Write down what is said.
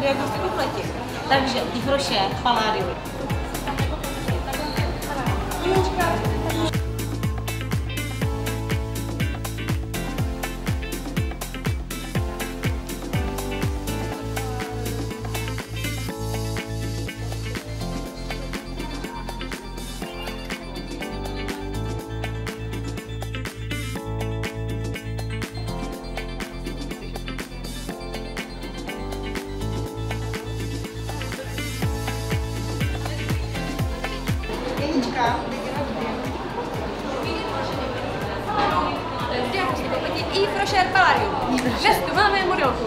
diagnostiku pleti. Takže Ifroše, Palladium. Jednička, I Frošer Palladium. Dnes tu máme modelku.